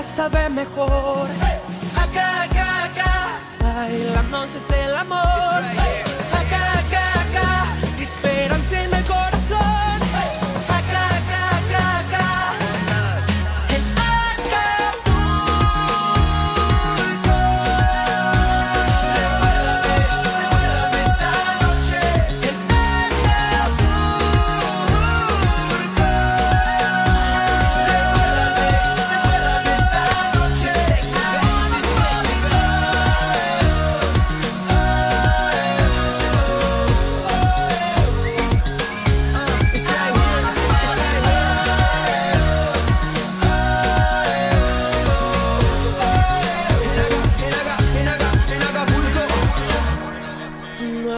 La vida sabe mejor. Acá, acá, acá, bailando es el amor.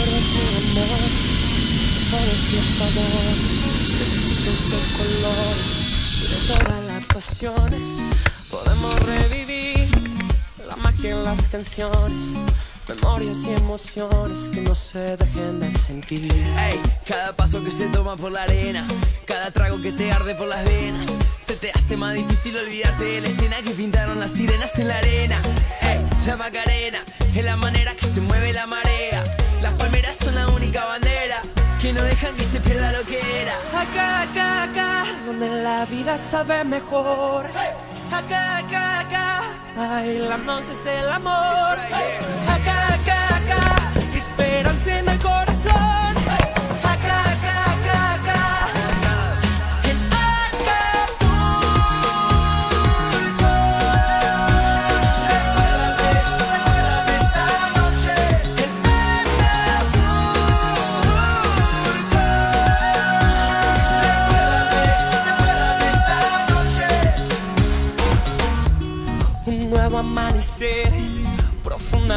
Recuerdas mi amor, todos los sabores, besitos de colores de toda la pasión. Podemos revivir la magia en las canciones, memorias y emociones que no se dejen de sentir. Ey, cada paso que se toma por la arena, cada trago que te arde por las venas, se te hace más difícil olvidarte de la escena que pintaron las sirenas en la arena. Ey, la Macarena es la manera que se mueve la marea. Las la vida sabe mejor. Acá, acá, acá, bailando es el amor. Acá, acá, acá, esperanza en el corazón.